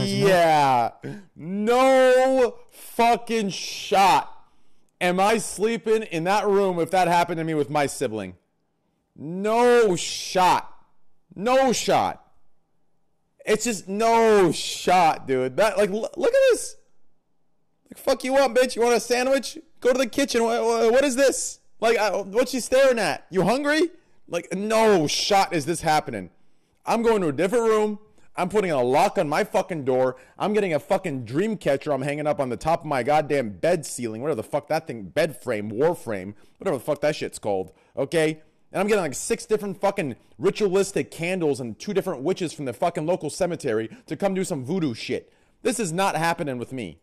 Yeah. No fucking shot. Am I sleeping in that room if that happened to me with my sibling? No shot. No shot. It's just no shot, dude. That like look at this. Like fuck you up, bitch. You want a sandwich? Go to the kitchen. what, what is this? Like what's she staring at? You hungry? Like no shot is this happening. I'm going to a different room. I'm putting a lock on my fucking door. I'm getting a fucking dream catcher I'm hanging up on the top of my goddamn bed ceiling, whatever the fuck that thing, bed frame, war frame, whatever the fuck that shit's called. Okay? And I'm getting like six different fucking ritualistic candles and two different witches from the fucking local cemetery to come do some voodoo shit. This is not happening with me.